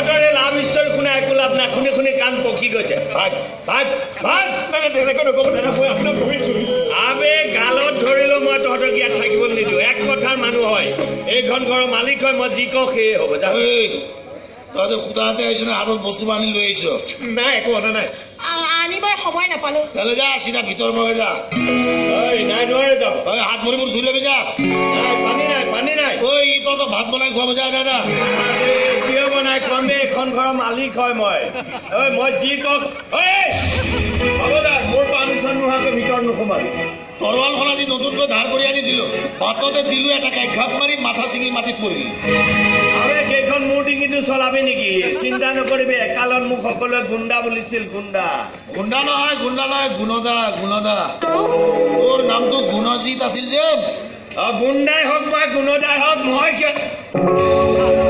তহঁতৰ এই love story শুনা একো লাভ নাই। শুনি শুনি কাণ পকি গৈছে। ভাগ ভাগ ভাগ। তেনেকৈ নক'ব দাদা মই আপোনাক কৈছোঁ আবে গালত ধৰিলেও মই তহঁতক ইয়াত থাকিব নিদিওঁ। এক কথাৰ মানুহ হয় এইখন ঘৰৰ মালিক হয় মই যি কওঁ সেয়ে হ'ব। যা। তহঁতে সূতাতে আহিছ নে? হাতত বস্তু বান্ধি লৈ আহিছ? নাই একো কথা নাই। আনিবৰ সময় নাপালো। তাহলে যা চিধা ভিতৰ ভাগে যা। ঐ নাই নোৱাৰে যাব ঐ হাত ভৰিবোৰ ধুই ল'বি যা। নাই পানী নাই পানী নাই। ঐ ই তহঁতক ভাত বনাই খুৱাব যা যা যা। বে? এইখন ঘৰৰ মালিক হয় মই। ঐ মই যি কওক মোৰ পাৰ্মিশ্যন নোহোৱাকৈ ভিতৰত নোসোমাল। তৰোৱালখন আজি নতুনকৈ ধাৰ কৰি আনিছিলো। বাটতে দিলো এটা ঘাপ মাৰি মাথা ছিঙি মাটিত পৰিল আৰে কেইখন মোৰ ডিঙিটো চলাবি নেকি? চিন্তা নকৰিবি একালত মোক সকলোৱে গুণ্ডা বুলিছিল গুণ্ডা। গুণ্ডা নহয় গুণ্ডা নহয় গুণদা গুণদা। তোৰ নামটো গুণজিত আছিল যে। গুণ্ডাই হওক বা গুণদাই হওক মই কিয় হ'ল হ'ল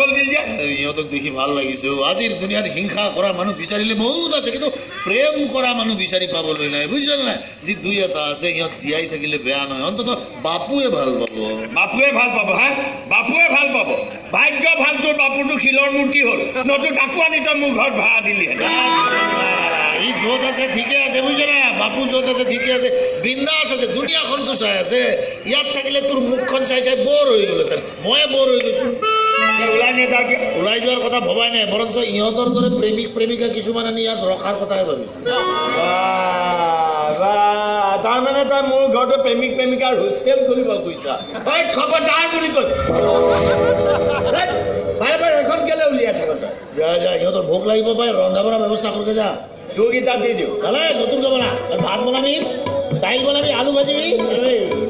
হ'ল দিল যে। ইহঁতক দেখি ভালো লাগিছে আজিৰ দুনিয়াত হিংসা কৰা মানুহ বিচাৰিলে বহুত আছে কিন্তু প্ৰেম কৰা মানুহ বিচাৰি পাবলৈ নাই বুজিছ নাই? যি দুই এটা আছে সিহঁত জীয়াই থাকিলে বেয়া নহয় অন্তত বাপুৱে ভালো পাব। বাপুৱে ভালো পাব হা? বাপুৱে ভালো পাব। ভাগ্য ভালো তোৰ বাপুটো শিলৰ মূৰ্তি হ'ল। নতুন তাকো আনি তই মোৰ ঘৰত ভাড়া দিলি ই য'ত আছে ঠিকে আছে বুজিছ না বাপু য'ত আছে ঠিকে আছে বিন্দাছ আছে দুনিয়াখনতো চাই আছে। ইয়াত থাকিলে তোৰ মুখখন চাই চাই বৰ হৈ গ'লহেঁতেন ময়ে বৰ হৈ গৈছো। ওলাই নাযাওঁ কিয় ওলাই যোৱাৰ কথা ভবাই নাই বৰঞ্চ ইহঁতৰ দৰে প্ৰেমিক প্ৰেমিকা কিছুমান আনি ইয়াত ৰখাৰ কথাহে ভাবি। তাৰমানে তই মোৰ ঘৰতো প্ৰেমিক প্ৰেমিকাৰ হোষ্টেল খুলিব খুজিছা। ঐ খবৰদাৰ বুলি ধেৎ, বাৰে বাৰে এখন কেলে উলিয়াই থাক তই? যা যা ইহঁতৰ ভোক লাগিব পাই ৰন্ধা বঢ়া ব্যৱস্থা কৰকে যা। তোৰকেইটা দি দিওঁ। দালে নতুনকে বনা ভাত বনাবি? দাইল বনাবি আলু ভাজিবি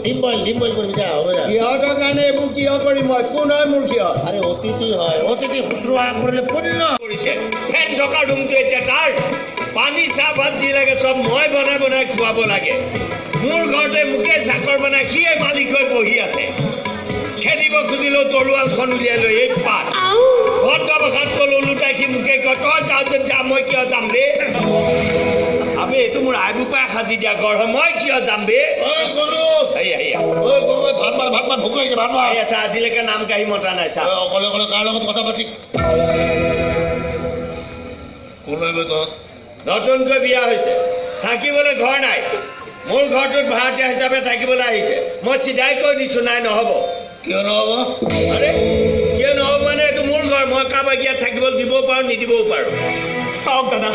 ডিম বইল ডিম বইল কৰিবি যা হ'ব যা। সিহঁতৰ কাৰণে এইবোৰ কিয় কৰিম মই? কোন হয় মোৰ কিয়? আৰে অতিথি হয় অতিথি শুশ্ৰূষা কৰিলে পুণ্য। কৰিছে। ফেন থকা ৰুমটো এতিয়া তাৰ। পানী চাহ ভাত যি লাগে চব মই বনাই বনাই খুৱাব লাগে। মোৰ ঘৰতে মোকে চাকৰ বনাই সিয়ে মালিক হৈ বহি আছে। খেদিব খুজিলেও তৰোৱালখন উলিয়াই লৈ এই পাত। ভদ্ৰ বছৰত ক'লো ওলোটাই সি মোকে কয়? তই যাওঁ যদি যা মই কিয় যাম বে আবে এইটো মোৰ আইবুৰ পৰা সাজি দিয়া ঘৰ হয়। মই কিয় যাম বে? আজিলৈকে নাম কাঢ়ি মতা নাই চা। অকলে অকলে কাৰ লগত কথা পাতি নতুনকৈ বিয়া হৈছে। থাকিবলৈ ঘৰ নাই। মোৰ ঘৰটোত ভাড়াতীয়া হিচাপে থাকিবলৈ আহিছে। মই চিধাই কৈ দিছো নাই নহ'ব। কিয় নহ'ব? আৰে কিয় নহ'ব মানে এইটো মোৰ ঘৰ। মই কাৰোবাক ইয়াত থাকিবলৈ দিবও পাৰোঁ নিদিবও পাৰোঁ। চাওক দাদা।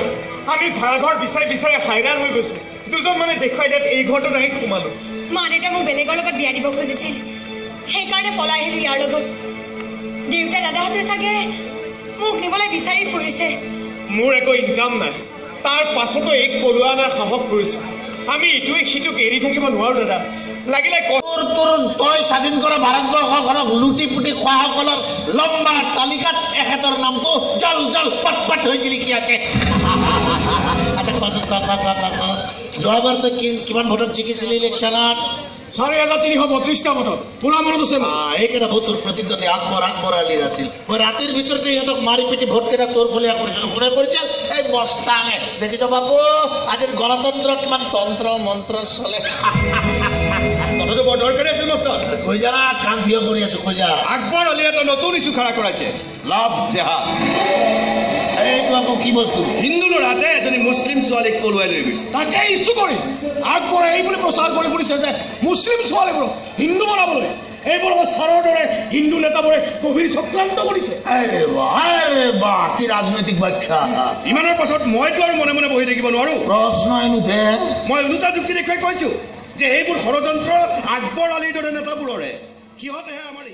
আমি ভাড়াঘৰ বিচাৰি বিচাৰি হাইৰাণ হৈ গৈছো। দুজন মানে দেখুৱাই দিয়াত এই ঘৰটোত আহি সোমালো। মা দেউতাই মোক বেলেগৰ লগত বিয়া দিব খুজিছিল। সেইকাৰণে পলাই আহিলো ইয়াৰ লগত। দেউতা দাদাহঁতে চাগে মোক নিবলৈ বিচাৰি ফুৰিছে। মোৰ একো ইনকাম নাই। তাৰ পাছতো এইক পলোৱা অনাৰ সাহস কৰিছো। আমি ইটোৱে সিটোক এৰি থাকিব নোৱাৰো, দাদা। লাগিলে কৰ তোৰ তই স্বাধীন কৰা ভাৰতবৰ্ষখনক লুটি পুটি খোৱাসকলৰ লম্বা তালিকাত এখেতৰ নামটো জল জল, পট পট হৈ জিলিকি আছে। আচ্ছা কোৱাচোন কোৱা কোৱা কোৱা কোৱা। যোৱাবাৰ তই কি- কিমান ভোটত জিকিছিলি ইলেকশ্যনত? চাৰি হাজাৰ তিনিশ বত্ৰিশটা ভোটত পুৰা মনত আছে মোৰ। আহ, এইকেইটা ভোট তোৰ প্ৰতিদ্বন্দ্বী আকবৰ আকবৰ আলীৰ আছিল। মই ৰাতিৰ ভিতৰতে সিহঁতক মাৰি পিটি ভোট কেইটা তোৰ ফলীয়া কৰিছিলো কোনে কৰিছিল এই মস্তাঙে দেখিছ বাবু আজিৰ গণতন্ত্ৰত কিমান তন্ত্ৰ মন্ত্ৰ চলে। কথাটো বৰ দৰকাৰী আছিল মস্তৰ কৈ যা কাণ থিয় কৰি আছো কৈ যা। আকবৰ অলিয়ে এটা নতুন ইছ্যু খাৰা কৰাইছে লাভ জেহাদ। এইটো আকৌ কি বস্তু হিন্দু ল'ৰাতে এজনী মুছলিম ছোৱালীক পলুৱাই লৈ গৈছে তাকে ইচ্ছু কৰি আগবঢ়াই এই বুলি প্ৰচাৰ কৰি ফুৰিছে যে মুছলিম ছোৱালীবোৰক হিন্দু বনাবলৈ এইবোৰ আমাৰ ছাৰৰ দৰে হিন্দু নেতাবোৰে গভীৰ চক্ৰান্ত কৰিছে কি ৰাজনৈতিক ব্যাখ্যা ইমানৰ পাছত মইতো আৰু মনে মনে বহি থাকিব নোৱাৰো প্ৰশ্নই নুঠে মই ওলোটা যুক্তি দেখুৱাই কৈছো যে সেইবোৰ ষড়যন্ত্ৰ আকবৰ আলীৰ দৰে নেতাবোৰৰে সিহঁতেহে আমাৰ